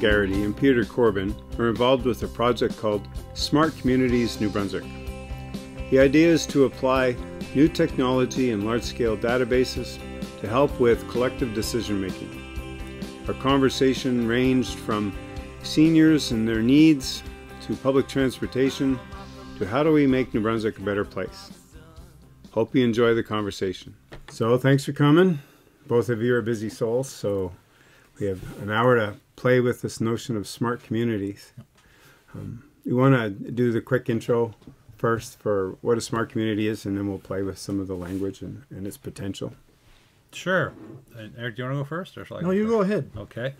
Garrity and Peter Corbyn are involved with a project called Smart Communities New Brunswick. The idea is to apply new technology and large scale databases to help with collective decision making. Our conversation ranged from seniors and their needs to public transportation to how do we make New Brunswick a better place. Hope you enjoy the conversation. So, thanks for coming. Both of you are busy souls, so we have an hour to play with this notion of smart communities. Um, you want to do the quick intro first for what a smart community is, and then we'll play with some of the language and, and its potential. Sure. Uh, Eric, do you want to go first, or shall I? No, you first? go ahead. Okay.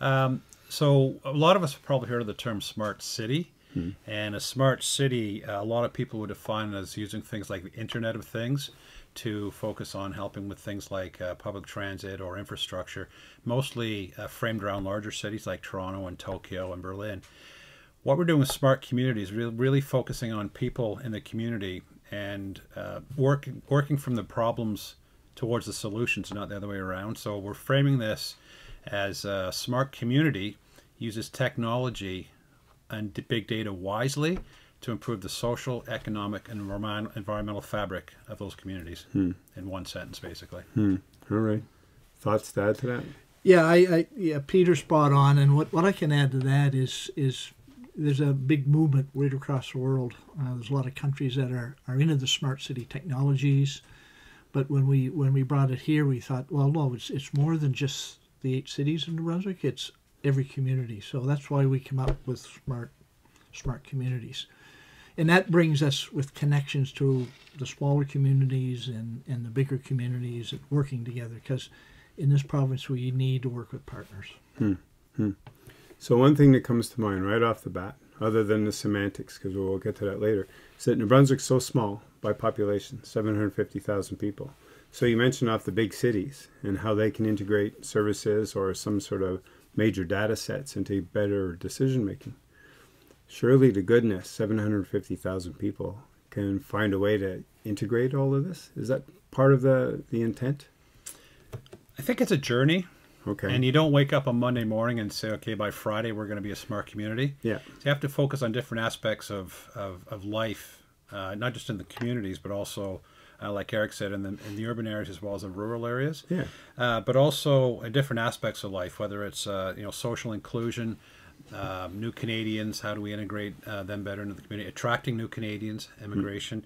Um, so a lot of us have probably heard of the term smart city. Hmm. And a smart city, uh, a lot of people would define as using things like the Internet of Things to focus on helping with things like uh, public transit or infrastructure, mostly uh, framed around larger cities like Toronto and Tokyo and Berlin. What we're doing with smart communities, really, really focusing on people in the community and uh, working working from the problems towards the solutions, not the other way around. So we're framing this as a smart community uses technology and big data wisely to improve the social, economic, and environmental fabric of those communities. Hmm. In one sentence, basically. Hmm. All right. Thoughts to add to that? Yeah, I, I yeah, Peter spot on, and what, what I can add to that is is there's a big movement right across the world. Uh, there's a lot of countries that are, are into the smart city technologies, but when we when we brought it here, we thought, well, no, it's it's more than just the eight cities in New Brunswick. It's every community. So that's why we come up with smart smart communities and that brings us with connections to the smaller communities and, and the bigger communities and working together because in this province we need to work with partners. Hmm. Hmm. So one thing that comes to mind right off the bat, other than the semantics, because we'll get to that later, is that New Brunswick's so small by population, 750,000 people. So you mentioned off the big cities and how they can integrate services or some sort of major data sets into better decision making surely to goodness 750,000 people can find a way to integrate all of this? Is that part of the the intent? I think it's a journey. Okay. And you don't wake up on monday morning and say okay by friday we're going to be a smart community. Yeah. So you have to focus on different aspects of of, of life uh, not just in the communities but also uh, like Eric said, in the in the urban areas as well as the rural areas. Yeah. Uh, but also different aspects of life, whether it's uh, you know social inclusion, um, new Canadians, how do we integrate uh, them better into the community? Attracting new Canadians, immigration,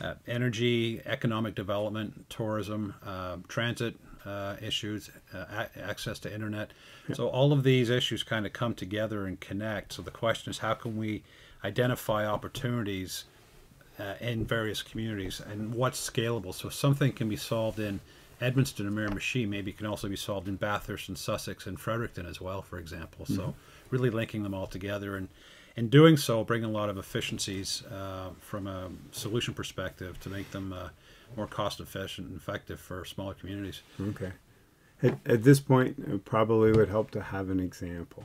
uh, energy, economic development, tourism, uh, transit uh, issues, uh, a- access to internet. Yeah. So all of these issues kind of come together and connect. So the question is, how can we identify opportunities uh, in various communities and what's scalable? So something can be solved in Edmundston and Miramichi maybe can also be solved in Bathurst and Sussex and Fredericton as well, for example. So really linking them all together and in doing so bring a lot of efficiencies uh, from a solution perspective to make them uh, more cost efficient and effective for smaller communities. Okay. At, at this point, it probably would help to have an example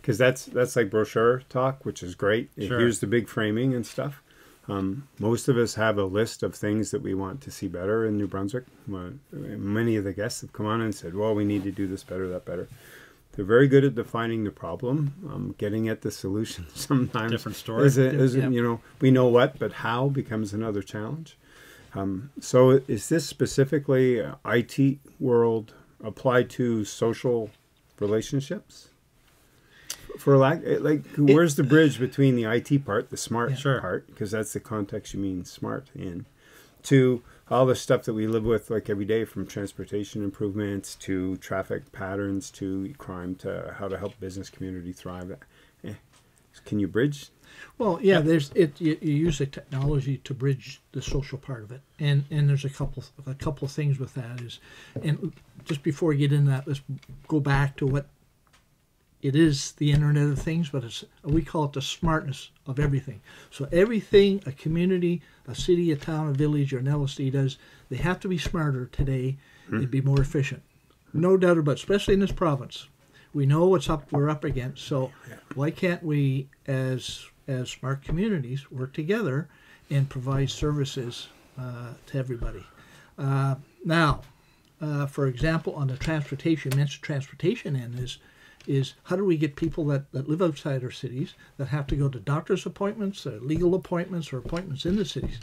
because that's that's like brochure talk, which is great. Sure. Here's the big framing and stuff. Um, most of us have a list of things that we want to see better in New Brunswick. many of the guests have come on and said, "Well, we need to do this better, that better." They're very good at defining the problem, um, getting at the solution. Sometimes different story. Is it, is it, you know, we know what, but how becomes another challenge. Um, so, is this specifically uh, IT world applied to social relationships? For lack, eh, like, where's the bridge between the IT part, the smart yeah. part, because that's the context you mean smart in, to all the stuff that we live with like every day from transportation improvements to traffic patterns to crime to how to help business community thrive eh. can you bridge well yeah, there's it you, you, use the technology to bridge the social part of it and and there's a couple a couple of things with that is and just before we get into that let's go back to what it is the Internet of Things, but it's we call it the smartness of everything. So everything a community, a city, a town, a village, or an LSD does, they have to be smarter today. Hmm. They'd be more efficient, no doubt about. It, especially in this province, we know what's up we're up against. So why can't we, as as smart communities, work together and provide services uh, to everybody? Uh, now, uh, for example, on the transportation, you mentioned transportation end is is how do we get people that, that live outside our cities that have to go to doctor's appointments, or legal appointments, or appointments in the cities,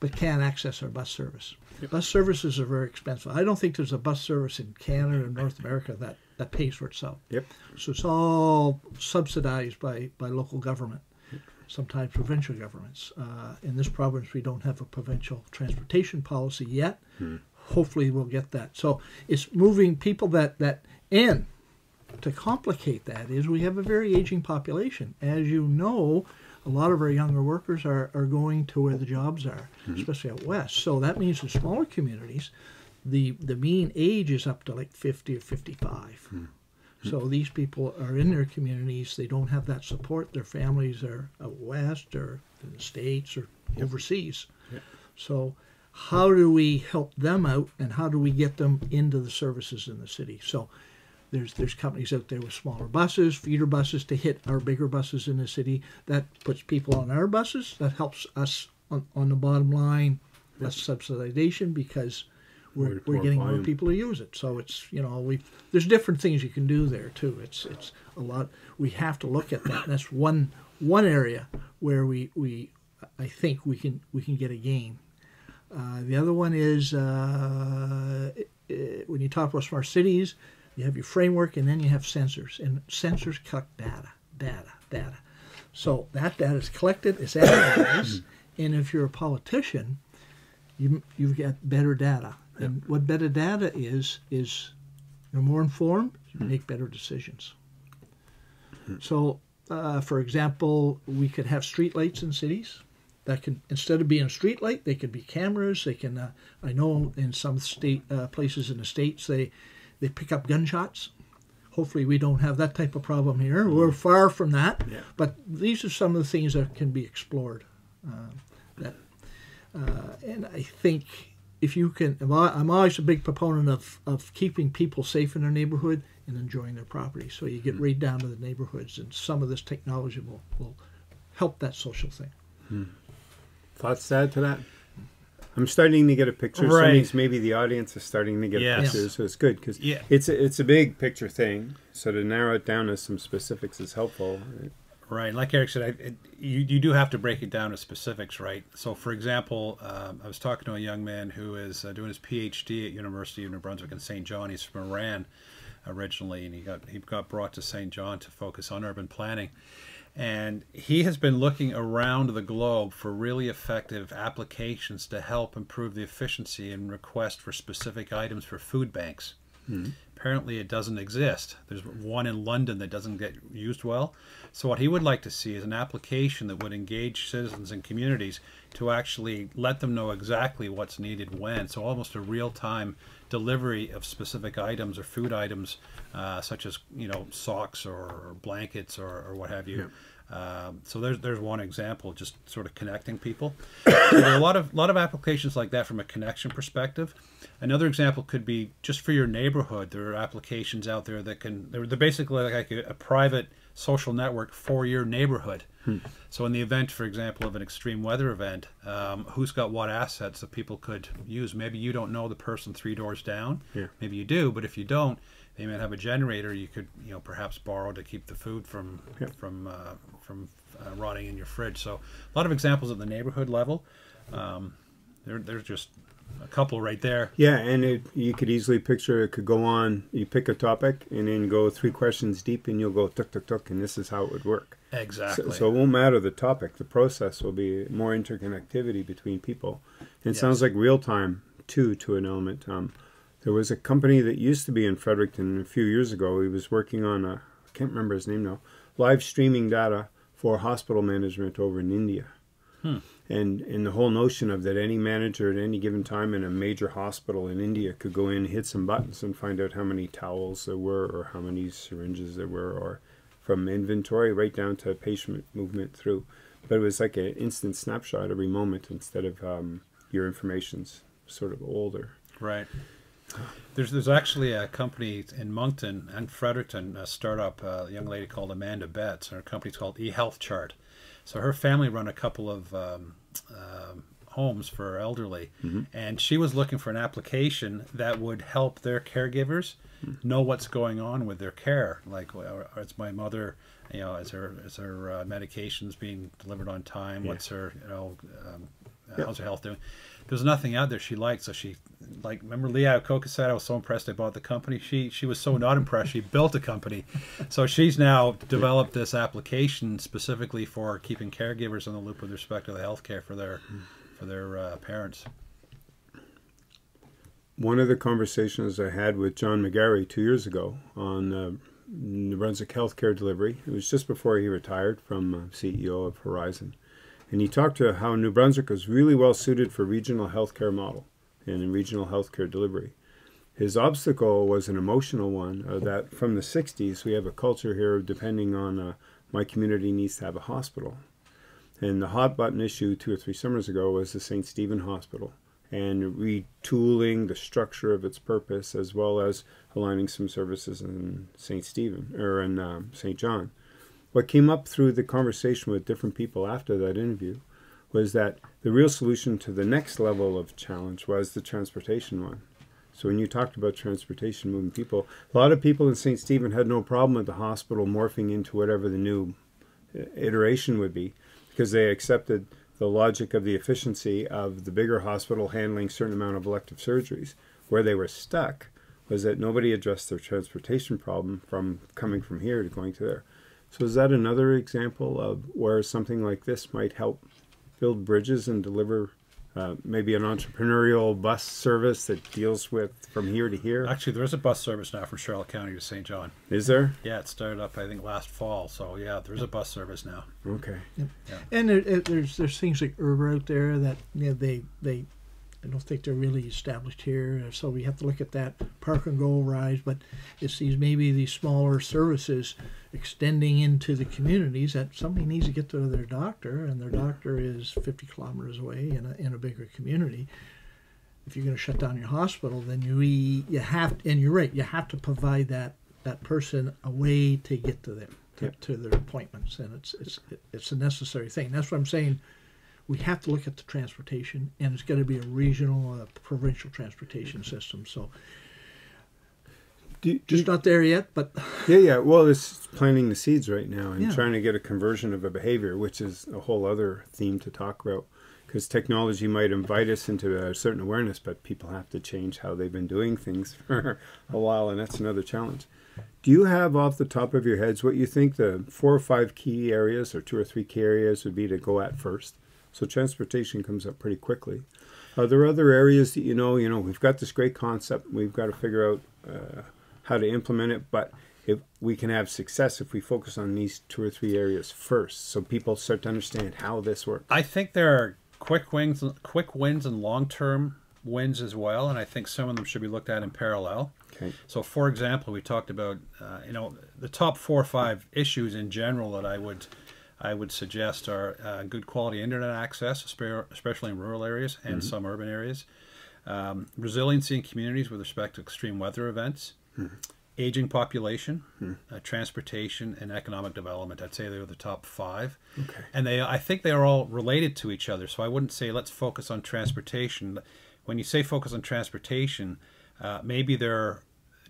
but can't access our bus service. Yep. Bus services are very expensive. I don't think there's a bus service in Canada or North America that, that pays for itself. Yep. So it's all subsidized by, by local government, sometimes provincial governments. Uh, in this province, we don't have a provincial transportation policy yet. Hmm. Hopefully, we'll get that. So it's moving people that, that and to complicate that is we have a very aging population. As you know, a lot of our younger workers are, are going to where the jobs are, mm-hmm. especially out west. So that means in smaller communities, the the mean age is up to like 50 or 55. Mm-hmm. So these people are in their communities. They don't have that support. Their families are out west or in the states or yep. overseas. Yep. So how do we help them out, and how do we get them into the services in the city? So there's there's companies out there with smaller buses, feeder buses to hit our bigger buses in the city. That puts people on our buses. That helps us on, on the bottom line, less subsidization because we're, we're getting more people to use it. So it's you know we there's different things you can do there too. It's it's a lot. We have to look at that. that's one one area where we we I think we can we can get a gain. Uh, the other one is uh, when you talk about smart cities you have your framework, and then you have sensors. And sensors collect data, data, data. So that data is collected, it's analyzed, and if you're a politician, you you've got better data. And what better data is is you're more informed, you hmm. make better decisions. Hmm. So, uh, for example, we could have street lights in cities that can instead of being a street light, they could be cameras. They can. Uh, I know in some state uh, places in the states they they pick up gunshots. Hopefully, we don't have that type of problem here. We're mm. far from that, yeah. but these are some of the things that can be explored. Uh, that, uh, and I think if you can, I'm always a big proponent of, of keeping people safe in their neighborhood and enjoying their property. So you get mm. right down to the neighborhoods, and some of this technology will, will help that social thing. Hmm. Thoughts to add to that? I'm starting to get a picture. Right. So that means maybe the audience is starting to get yes. pictures, so it's good because yeah. it's a, it's a big picture thing. So to narrow it down to some specifics is helpful. Right, like Eric said, I, it, you you do have to break it down to specifics, right? So, for example, um, I was talking to a young man who is uh, doing his PhD at University of New Brunswick in St. John. He's from Iran originally, and he got he got brought to St. John to focus on urban planning. And he has been looking around the globe for really effective applications to help improve the efficiency and request for specific items for food banks. Mm-hmm. Apparently, it doesn't exist. There's one in London that doesn't get used well. So, what he would like to see is an application that would engage citizens and communities to actually let them know exactly what's needed when. So, almost a real time delivery of specific items or food items, uh, such as you know socks or, blankets or, or, what have you. Yeah. Um, so there's there's one example, just sort of connecting people. so there are a lot of lot of applications like that from a connection perspective. Another example could be just for your neighborhood. There are applications out there that can they're, they're basically like a, a private social network for your neighborhood. Hmm. So, in the event, for example, of an extreme weather event, um, who's got what assets that people could use? Maybe you don't know the person three doors down. Yeah. Maybe you do, but if you don't, they might have a generator you could, you know, perhaps borrow to keep the food from yeah. from uh, from uh, rotting in your fridge. So, a lot of examples at the neighborhood level. Um, there, there's just a couple right there. Yeah, and it, you could easily picture it could go on. You pick a topic and then go three questions deep, and you'll go tuk tuk tuk, and this is how it would work. Exactly. So, so it won't matter the topic. The process will be more interconnectivity between people. And it yes. sounds like real time too, to an element. Um, there was a company that used to be in Fredericton a few years ago. He was working on a I can't remember his name now. Live streaming data for hospital management over in India. Hmm and and the whole notion of that any manager at any given time in a major hospital in India could go in, hit some buttons, and find out how many towels there were, or how many syringes there were, or from inventory right down to patient movement through. But it was like an instant snapshot every moment instead of um, your information's sort of older. Right. There's there's actually a company in Moncton and Fredericton, a startup, a young lady called Amanda Betts, and her company's called eHealth Chart. So her family run a couple of um, uh, homes for elderly, and she was looking for an application that would help their caregivers know what's going on with their care. Like, well, is my mother, you know, is her is her uh, medications being delivered on time? What's her, you know, um, how's her health doing? There's nothing out there she liked, so she like remember Lee Iacocca said I was so impressed I bought the company. She she was so not impressed she built a company. So she's now developed this application specifically for keeping caregivers in the loop with respect to the health care for their for their uh, parents. One of the conversations I had with John McGarry two years ago on uh, New Brunswick healthcare delivery, it was just before he retired from uh, CEO of Horizon. And he talked to how New Brunswick was really well suited for regional healthcare model and regional healthcare delivery. His obstacle was an emotional one uh, that from the 60s, we have a culture here of depending on uh, my community needs to have a hospital. And the hot button issue two or three summers ago was the St. Stephen Hospital and retooling the structure of its purpose as well as aligning some services in St. Stephen or in um, St. John. What came up through the conversation with different people after that interview was that the real solution to the next level of challenge was the transportation one. So when you talked about transportation moving people, a lot of people in St. Stephen had no problem with the hospital morphing into whatever the new uh, iteration would be because they accepted the logic of the efficiency of the bigger hospital handling certain amount of elective surgeries. Where they were stuck was that nobody addressed their transportation problem from coming from here to going to there. So is that another example of where something like this might help build bridges and deliver uh, maybe an entrepreneurial bus service that deals with from here to here? Actually, there is a bus service now from Charlotte County to St. John. Is there? Yeah, it started up I think last fall. So yeah, there's a bus service now. Okay. Yeah, And there, it- there's there's things like Uber out there that you know, they they I don't think they're really established here, uh, so we have to look at that park and go rise. But it's these maybe these smaller services extending into the communities that somebody needs to get to their doctor, and their doctor is 50 kilometers away in a in a bigger community. If you're going to shut down your hospital, then you you have and you're right, you have to provide that that person a way to get to them to, Yep. to their appointments, and it's it's it's a necessary thing. That's what I'm saying we have to look at the transportation, and it's going to be a regional, uh, provincial transportation system. So Do, do, just not there yet, but yeah, yeah. Well, it's planting the seeds right now and Yeah. trying to get a conversion of a behavior, which is a whole other theme to talk about. Because technology might invite us into a certain awareness, but people have to change how they've been doing things for a while, and that's another challenge. Do you have off the top of your heads what you think the four or five key areas or two or three key areas would be to go at first? So transportation comes up pretty quickly. Are there other areas that you know? You know, we've got this great concept. We've got to figure out uh, how to implement it, but if we can have success if we focus on these two or three areas first, so people start to understand how this works. I think there are quick wins, quick wins, and long-term wins as well, and I think some of them should be looked at in parallel. Okay. So, for example, we talked about uh, you know the top four or five issues in general that I would I would suggest are uh, good quality internet access, especially in rural areas and some urban areas, um, resiliency in communities with respect to extreme weather events, aging population, uh, transportation, and economic development. I'd say they're the top five, Okay. and they I think they are all related to each other. So I wouldn't say let's focus on transportation. When you say focus on transportation, uh, maybe there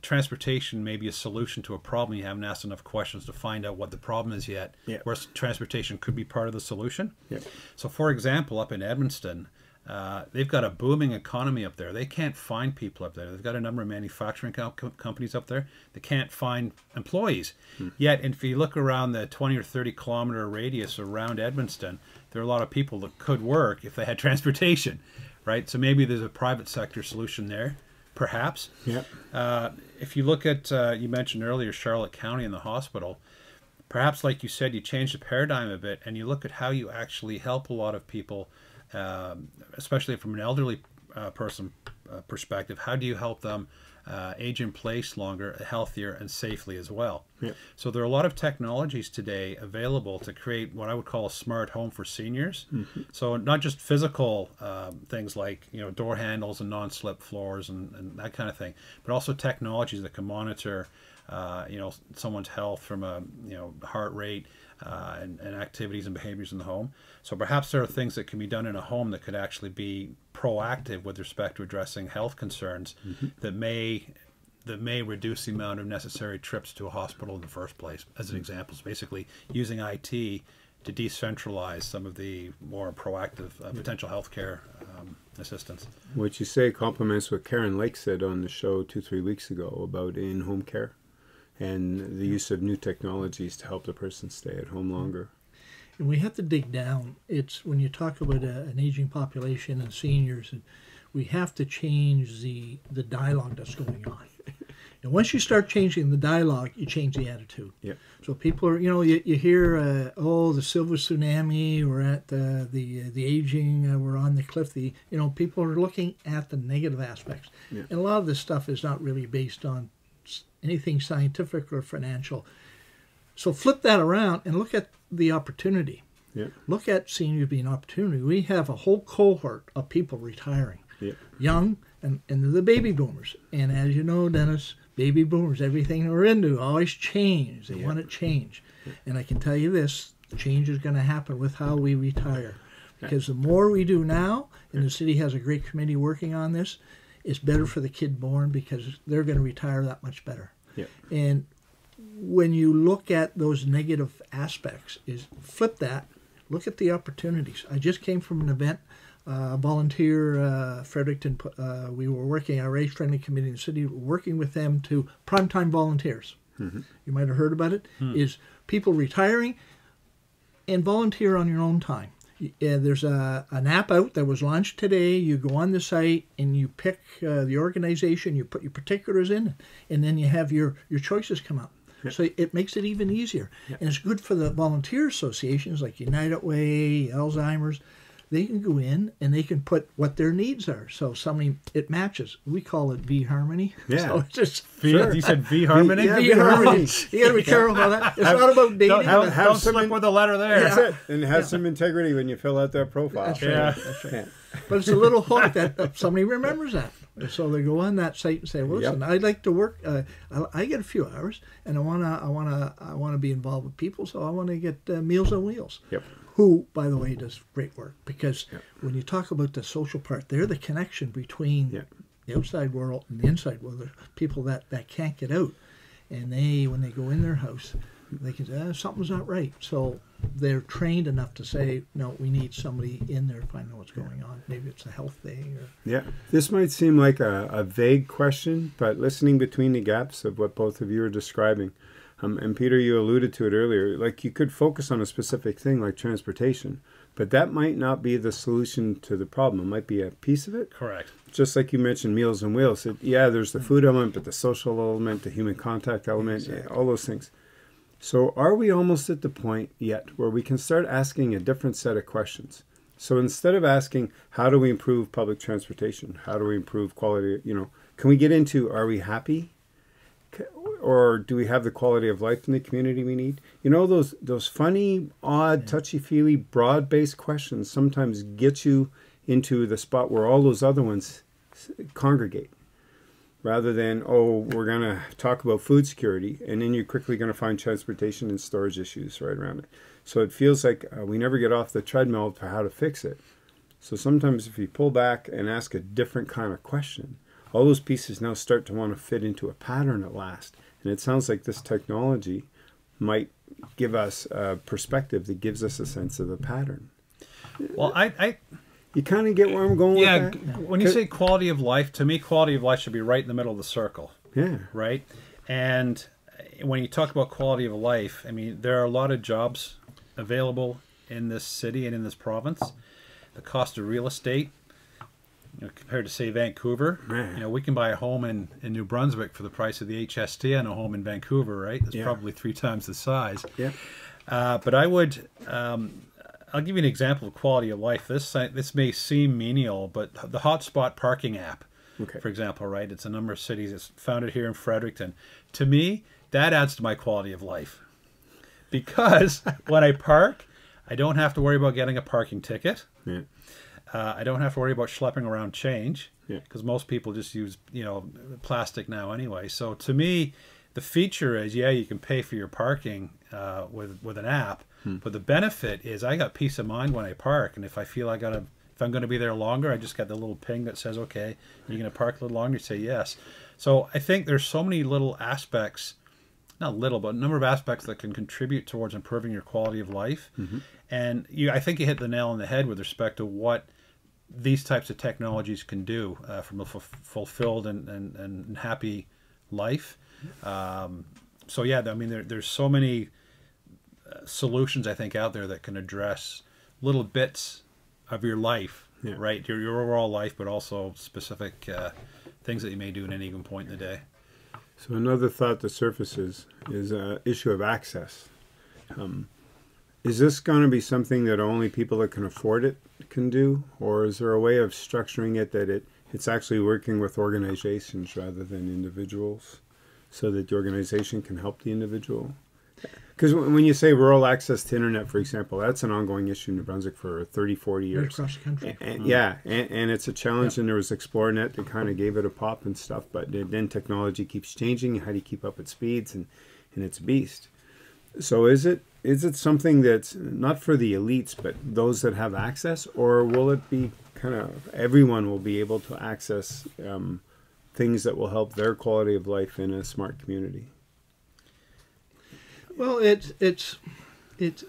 transportation may be a solution to a problem. You haven't asked enough questions to find out what the problem is yet. Yeah. Whereas transportation could be part of the solution. Yep. So, for example, up in Edmonton, uh, they've got a booming economy up there. They can't find people up there. They've got a number of manufacturing co- co- companies up there. They can't find employees. Yet, if you look around the 20 or 30 kilometer radius around Edmonton, there are a lot of people that could work if they had transportation, right? So maybe there's a private sector solution there, perhaps. Yep. Uh, if you look at, uh, you mentioned earlier Charlotte County and the hospital, perhaps like you said, you change the paradigm a bit and you look at how you actually help a lot of people, um, especially from an elderly uh, person uh, perspective. How do you help them uh, age in place longer, healthier, and safely as well? Yep. So there are a lot of technologies today available to create what I would call a smart home for seniors. So not just physical um, things like you know door handles and non-slip floors and, and that kind of thing, but also technologies that can monitor uh, you know someone's health from a you know heart rate, uh, and, and activities and behaviors in the home. So perhaps there are things that can be done in a home that could actually be proactive with respect to addressing health concerns that may that may reduce the amount of necessary trips to a hospital in the first place. As an example, so basically using IT to decentralize some of the more proactive uh, potential healthcare um, assistance. What you say complements what Karen Lake said on the show two, three weeks ago about in home care and the use of new technologies to help the person stay at home longer. and we have to dig down. It's when you talk about a, an aging population and seniors, and we have to change the the dialogue that's going on. And once you start changing the dialogue, you change the attitude. Yeah. So people are, you know, you, you hear, uh, oh, the silver tsunami, we're at the the the aging, uh, we're on the cliff. The you know, people are looking at the negative aspects, Yeah. and a lot of this stuff is not really based on anything scientific or financial. So flip that around and look at the opportunity. Yeah. Look at seniors being an opportunity. We have a whole cohort of people retiring, Yeah. young, and, and they're the baby boomers. And as you know, Dennis, baby boomers, everything we're into always change. They Yeah. want to change. And I can tell you this change is going to happen with how we retire. Because the more we do now, and the city has a great committee working on this, it's better for the kid born because they're going to retire that much better. Yeah. And when you look at those negative aspects, is flip that, look at the opportunities. I just came from an event, uh, volunteer uh, Fredericton. Uh, we were working our age friendly committee in the city, working with them to primetime volunteers. You might have heard about it. Is people retiring and volunteer on your own time. Y- Uh, there's a, an app out that was launched today. You go on the site and you pick uh, the organization, you put your particulars in, and then you have your, your choices come up. So it makes it even easier. And it's good for the volunteer associations like United Way, Alzheimer's. They can go in and they can put what their needs are. So somebody, it matches. We call it V Harmony. Yeah. So it's just V, You said V Harmony? yeah, V V Harmony. Harmony. You got to be careful about that. It's not about dating. Don't, Have- don't, have don't some slip in- with a letter there. That's it. And have some integrity when you fill out that profile. That's right. Yeah. That's right. Yeah. But it's a little hook that that somebody remembers that. So they go on that site and say, well, "Listen, I'd like to work. Uh, I, I get a few hours, and I wanna, I wanna, I wanna be involved with people. So I want to get uh, Meals on Wheels, Yep. Who, by the way, does great work because Yep. when you talk about the social part, they're the connection between Yep. the outside world and the inside world. The people that that can't get out, and they, when they go in their house, they can say ah, something's not right. So they're trained enough to say, no, we need somebody in there to find out what's going on. Maybe it's a health thing or Yeah. This might seem like a, a vague question, but listening between the gaps of what both of you are describing, um, and Peter, you alluded to it earlier, like you could focus on a specific thing like transportation, but that might not be the solution to the problem. It might be a piece of it. Correct. Just like you mentioned, Meals and Wheels. It, yeah, there's the food element, but the social element, the human contact element, yeah, all those things. So, are we almost at the point yet where we can start asking a different set of questions? So, instead of asking, how do we improve public transportation? How do we improve quality? You know, can we get into, are we happy? Or do we have the quality of life in the community we need? You know, those, those funny, odd, touchy feely, broad based questions sometimes get you into the spot where all those other ones congregate. Rather than oh we're going to talk about food security and then you're quickly going to find transportation and storage issues right around it. So it feels like uh, we never get off the treadmill for how to fix it. So sometimes if you pull back and ask a different kind of question all those pieces now start to want to fit into a pattern at last and it sounds like this technology might give us a perspective that gives us a sense of the pattern Well, I, I you kind of get where i'm going yeah, with g- that when you say quality of life, to me, quality of life should be right in the middle of the circle. yeah right? And eh, when you talk about quality of life, I mean, there are a lot of jobs available in this city and in this province. The cost of real estate, you know, compared to say Vancouver, you know, we can buy a home in, in New Brunswick for the price of the HST and a home in Vancouver, right? It's Yeah. probably three times the size. yeah Uh, but I would, um, I'll give you an example of quality of life. This uh, this may seem menial, but the hotspot parking app, Okay. for example, right? It's a number of cities. It's founded here in Fredericton. To me, that adds to my quality of life because when I park, I don't have to worry about getting a parking ticket. yeah Uh, I don't have to worry about schlepping around change Yeah. because most people just use you know plastic now anyway. So to me, the feature is yeah, you can pay for your parking uh, with with an app, But the benefit is I got peace of mind when I park, and if I feel I gotta, if I'm going to be there longer, I just got the little ping that says, "Okay, you're going to park a little longer." You say yes. So I think there's so many little aspects, not little, but a number of aspects that can contribute towards improving your quality of life. And you, I think you hit the nail on the head with respect to what these types of technologies can do uh, from a fulfilled and, and, and happy life. Um, so yeah, I mean, there, there's so many uh, solutions I think out there that can address little bits of your life, Yeah. right? Your, your overall life, but also specific uh, things that you may do at any given point in the day. So another thought that surfaces is a issue of access. Um, is this going to be something that only people that can afford it can do, or is there a way of structuring it that it it's actually working with organizations rather than individuals, so that the organization can help the individual? Because when you say rural access to internet, for example, that's an ongoing issue in New Brunswick for 30, 40 right years. across the country. And, mm-hmm. yeah, and, and it's a challenge. And there was Xplornet that kind of gave it a pop and stuff. But then- then technology keeps changing. How do you keep up at speeds? And and it's a beast. So is it is it something that's not for the elites, but those that have access, or will it be kind of everyone will be able to access um, things that will help their quality of life in a smart community? Well, it's it's it's.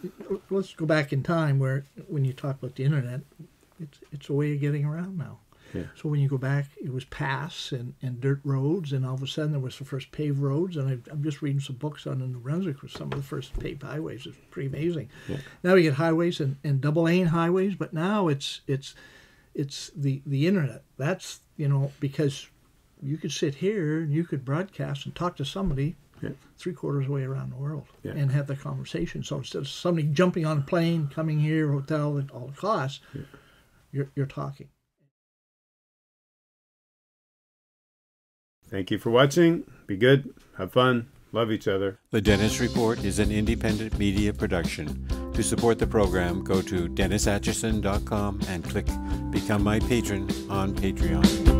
Let's go back in time where when you talk about the internet, it's it's a way of getting around now. Yeah. So when you go back, it was paths and, and dirt roads, and all of a sudden there was the first paved roads. And I, I'm just reading some books on New Brunswick with some of the first paved highways. It's pretty amazing. Yeah. Now we get highways and, and double lane highways, but now it's it's it's the the internet. That's you know because you could sit here and you could broadcast and talk to somebody Yeah. three quarters of the way around the world Yeah. and have the conversation. So instead of somebody jumping on a plane, coming here, hotel at all costs, you're you're talking. Thank you for watching. Be good. Have fun. Love each other. The Dennis Report is an independent media production. To support the program, go to DennisAtchison.com and click Become My Patron on Patreon.